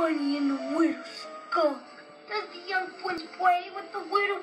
bunny and the widow skull. Does the young prince play with the widow